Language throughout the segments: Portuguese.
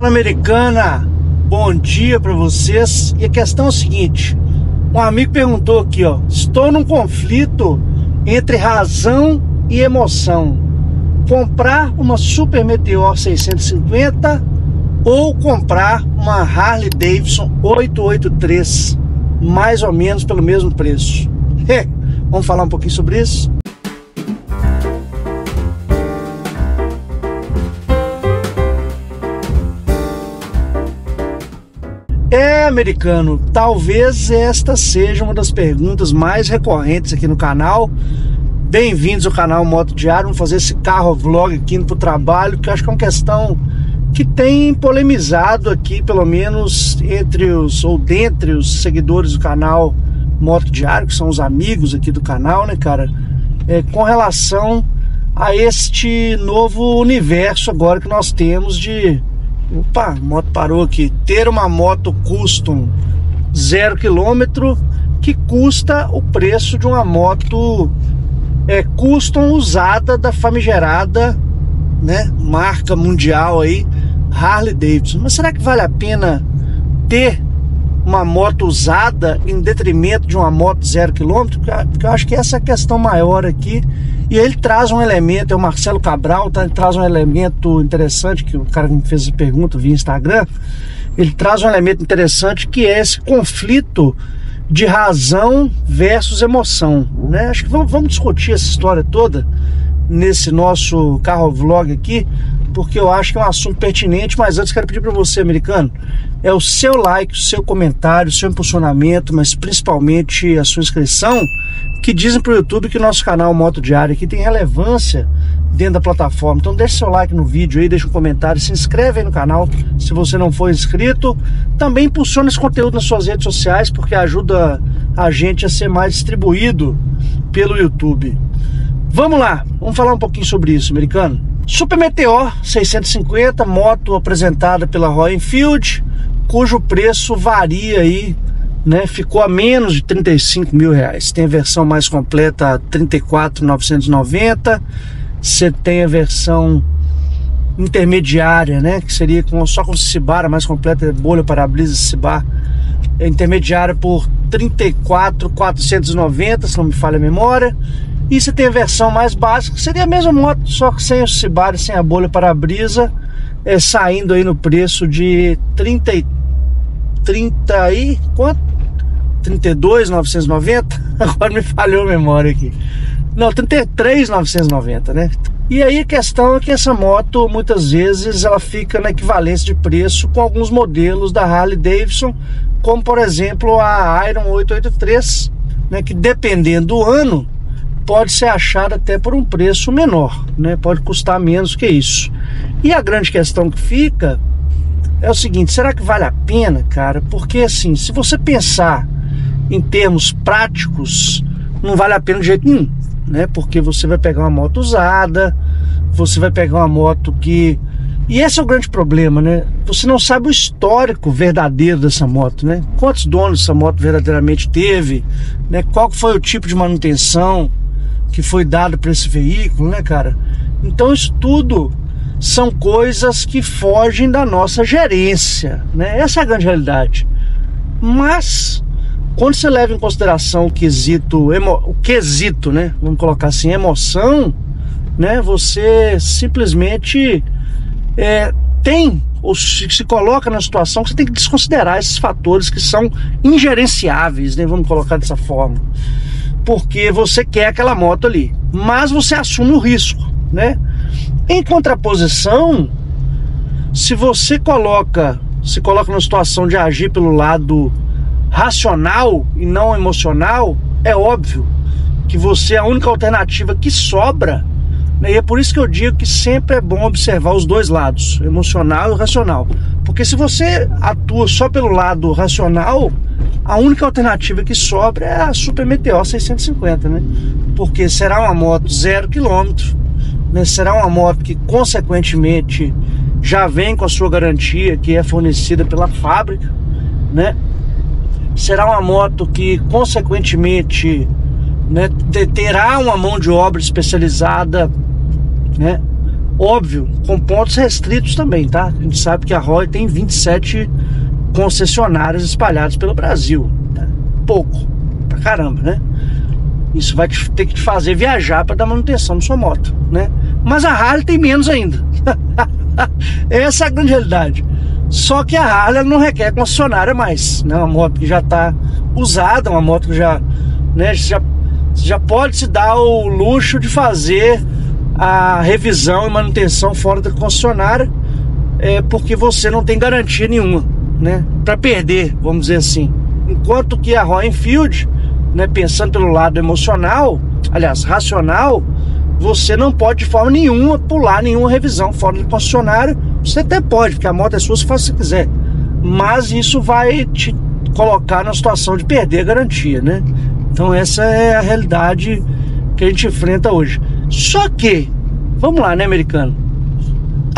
Americana, bom dia para vocês. E a questão é o seguinte: um amigo perguntou aqui, ó, estou num conflito entre razão e emoção. Comprar uma Super Meteor 650 ou comprar uma Harley Davidson 883, mais ou menos pelo mesmo preço. Vamos falar um pouquinho sobre isso? Americano, talvez esta seja uma das perguntas mais recorrentes aqui no canal. Bem-vindos ao canal Moto Diário. Vamos fazer esse carro vlog aqui indo pro trabalho, que acho que é uma questão que tem polemizado aqui, pelo menos entre os ou dentre os seguidores do canal Moto Diário, que são os amigos aqui do canal, né, cara? É, com relação a este novo universo agora que nós temos de Opa, a moto parou aqui. Ter uma moto custom zero quilômetro que custa o preço de uma moto é, custom usada da famigerada, né, marca mundial aí, Harley Davidson. Mas será que vale a pena ter uma moto usada em detrimento de uma moto zero quilômetro? Porque eu acho que essa é a questão maior aqui. E ele traz um elemento, é o Marcelo Cabral, tá? ele traz um elemento interessante, que o cara me fez a pergunta via Instagram, ele traz um elemento interessante que é esse conflito de razão versus emoção. Né? Acho que vamos, vamos discutir essa história toda nesse nosso carro vlog aqui, porque eu acho que é um assunto pertinente, mas antes quero pedir para você, americano, é o seu like, o seu comentário, o seu impulsionamento, mas principalmente a sua inscrição, que dizem para o YouTube que o nosso canal Moto Diário aqui tem relevância dentro da plataforma. Então deixe seu like no vídeo aí, deixa um comentário, se inscreve aí no canal se você não for inscrito. Também impulsiona esse conteúdo nas suas redes sociais, porque ajuda a gente a ser mais distribuído pelo YouTube. Vamos lá, vamos falar um pouquinho sobre isso, americano. Super Meteor 650, moto apresentada pela Royal Enfield, cujo preço varia aí, né? Ficou a menos de 35 mil reais. Tem a versão mais completa 34,990. Você tem a versão intermediária, né? Que seria com, só com Cibara mais completa, bolha para-brisa Cibar. É intermediária por 34,490, se não me falha a memória. E você tem a versão mais básica, seria a mesma moto, só que sem o Cibar e sem a bolha para-brisa, é, saindo aí no preço de 30, 30 e quanto? 32,990? Agora me falhou a memória aqui. Não, 33,990, né? E aí a questão é que essa moto muitas vezes ela fica na equivalência de preço com alguns modelos da Harley Davidson, como por exemplo a Iron 883, né, que dependendo do ano pode ser achada até por um preço menor, né? Pode custar menos que isso. E a grande questão que fica é o seguinte: será que vale a pena, cara? Porque assim, se você pensar em termos práticos, não vale a pena de jeito nenhum, né? Porque você vai pegar uma moto usada, você vai pegar uma moto que e esse é o grande problema, né? Você não sabe o histórico verdadeiro dessa moto, né? Quantos donos essa moto verdadeiramente teve, né? Qual foi o tipo de manutenção, que foi dado para esse veículo, né, cara? Então isso tudo são coisas que fogem da nossa gerência, né? Essa é a grande realidade. Mas quando você leva em consideração o quesito, emo, o quesito, né? Vamos colocar assim, emoção, né? Você simplesmente é, tem ou se, se coloca na situação que você tem que desconsiderar esses fatores que são ingerenciáveis, né? Vamos colocar dessa forma porque você quer aquela moto ali, mas você assume o risco, né? Em contraposição, se você coloca, se coloca numa situação de agir pelo lado racional e não emocional, é óbvio que você a única alternativa que sobra, né? e é por isso que eu digo que sempre é bom observar os dois lados, emocional e racional. Porque se você atua só pelo lado racional, a única alternativa que sobra é a Super Meteor 650, né? Porque será uma moto zero quilômetro, né? será uma moto que consequentemente já vem com a sua garantia que é fornecida pela fábrica, né? Será uma moto que consequentemente né, terá uma mão de obra especializada, né? Óbvio, com pontos restritos também, tá? A gente sabe que a Roy tem 27 concessionárias espalhadas pelo Brasil. Tá? Pouco, pra caramba, né? Isso vai ter que te fazer viajar para dar manutenção na sua moto, né? Mas a Harley tem menos ainda. Essa é a grande realidade. Só que a Harley não requer concessionária mais, né? Uma moto que já está usada, uma moto que já, né, já, já pode se dar o luxo de fazer a revisão e manutenção fora da concessionária, é, porque você não tem garantia nenhuma, né? Para perder, vamos dizer assim. Enquanto que a Royal Enfield, né, pensando pelo lado emocional, aliás, racional, você não pode de forma nenhuma pular nenhuma revisão fora do concessionário. Você até pode, porque a moto é sua se você quiser. Mas isso vai te colocar na situação de perder a garantia, né? Então essa é a realidade que a gente enfrenta hoje. Só que, vamos lá, né, americano?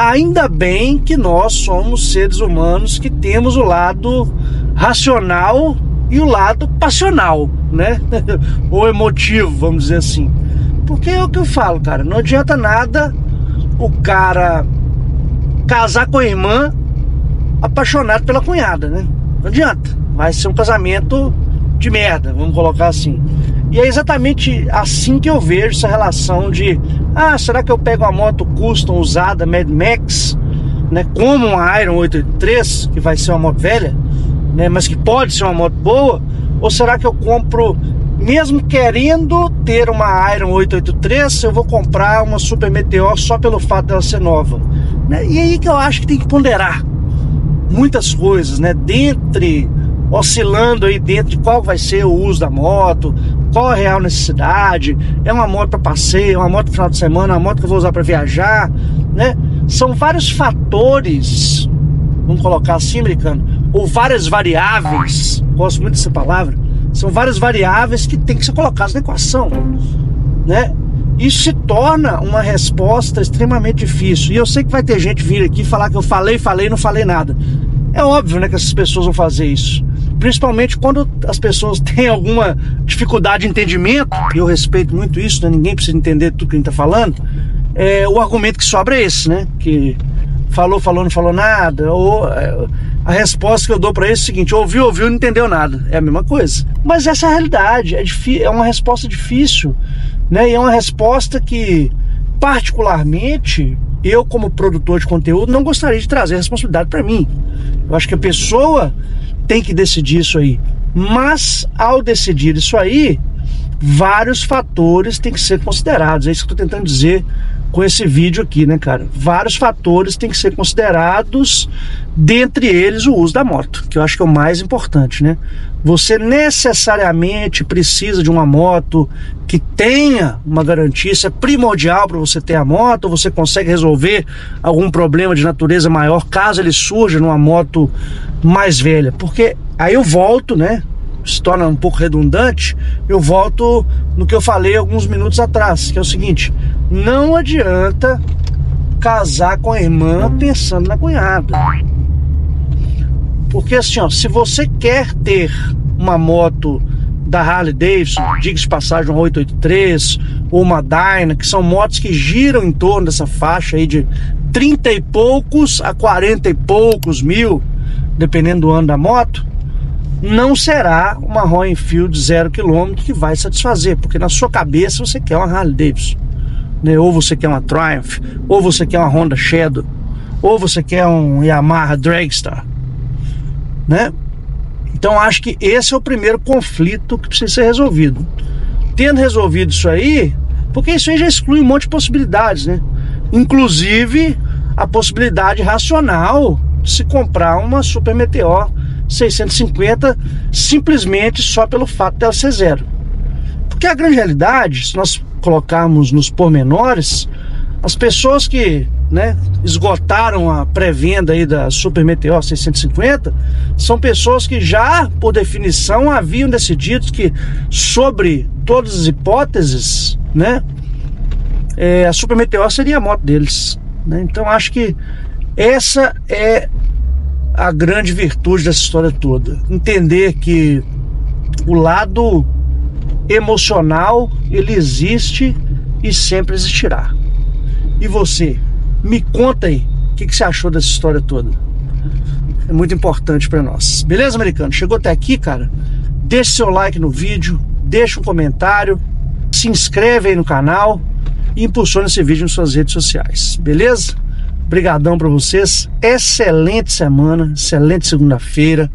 Ainda bem que nós somos seres humanos que temos o lado racional e o lado passional, né? Ou emotivo, vamos dizer assim. Porque é o que eu falo, cara. Não adianta nada o cara casar com a irmã apaixonado pela cunhada, né? Não adianta. Vai ser um casamento de merda, vamos colocar assim. E é exatamente assim que eu vejo essa relação de ah, será que eu pego uma moto custom usada Mad Max, né, como uma Iron 883, que vai ser uma moto velha, né, mas que pode ser uma moto boa, ou será que eu compro mesmo querendo ter uma Iron 883, eu vou comprar uma Super Meteor só pelo fato dela ser nova, né? E aí que eu acho que tem que ponderar muitas coisas, né, dentre oscilando aí dentro de qual vai ser o uso da moto, qual a real necessidade, é uma moto para passeio, é uma moto para final de semana, é uma moto que eu vou usar para viajar, né? São vários fatores, vamos colocar assim, americano, ou várias variáveis, gosto muito dessa palavra, são várias variáveis que tem que ser colocadas na equação, né? Isso se torna uma resposta extremamente difícil. E eu sei que vai ter gente vir aqui falar que eu falei, falei não falei nada. É óbvio né, que essas pessoas vão fazer isso principalmente quando as pessoas têm alguma dificuldade de entendimento, e eu respeito muito isso, né? ninguém precisa entender tudo que a gente está falando, é, o argumento que sobra é esse, né? Que falou, falou, não falou nada, ou é, a resposta que eu dou para ele é o seguinte: ouviu, ouviu, não entendeu nada. É a mesma coisa. Mas essa é a realidade, é, é uma resposta difícil, né? E é uma resposta que, particularmente, eu, como produtor de conteúdo, não gostaria de trazer responsabilidade para mim. Eu acho que a pessoa tem que decidir isso aí. Mas ao decidir isso aí, vários fatores têm que ser considerados. É isso que eu estou tentando dizer com esse vídeo aqui, né, cara? Vários fatores têm que ser considerados, dentre eles o uso da moto, que eu acho que é o mais importante, né? Você necessariamente precisa de uma moto que tenha uma garantia, isso é primordial para você ter a moto, você consegue resolver algum problema de natureza maior caso ele surja numa moto mais velha, porque aí eu volto, né? Se torna um pouco redundante, eu volto no que eu falei alguns minutos atrás, que é o seguinte: não adianta casar com a irmã pensando na cunhada. Porque assim, ó, se você quer ter uma moto da Harley Davidson, diga de passagem, uma 883 ou uma Dyna, que são motos que giram em torno dessa faixa aí de 30 e poucos a 40 e poucos mil, dependendo do ano da moto, não será uma Royal Enfield zero quilômetro que vai satisfazer, porque na sua cabeça você quer uma Harley Davidson, né? ou você quer uma Triumph, ou você quer uma Honda Shadow, ou você quer um Yamaha Dragstar, né? Então acho que esse é o primeiro conflito que precisa ser resolvido. Tendo resolvido isso aí, porque isso aí já exclui um monte de possibilidades, né? Inclusive a possibilidade racional de se comprar uma Super Meteor 650 simplesmente só pelo fato dela ser zero. Porque a grande realidade, se nós colocarmos nos pormenores, as pessoas que né, esgotaram a pré-venda aí da Super Meteor 650 são pessoas que já, por definição, haviam decidido que, sobre todas as hipóteses, né, é, a Super Meteor seria a moto deles. Né? Então acho que essa é a grande virtude dessa história toda. Entender que o lado emocional ele existe e sempre existirá. E você, Me conta aí, o que, que você achou dessa história toda? É muito importante para nós. Beleza, americano? Chegou até aqui, cara? Deixe seu like no vídeo, deixa um comentário, se inscreve aí no canal e impulsiona esse vídeo nas suas redes sociais. Beleza? Obrigadão para vocês. Excelente semana, excelente segunda-feira.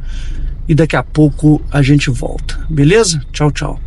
E daqui a pouco a gente volta. Beleza? Tchau, tchau.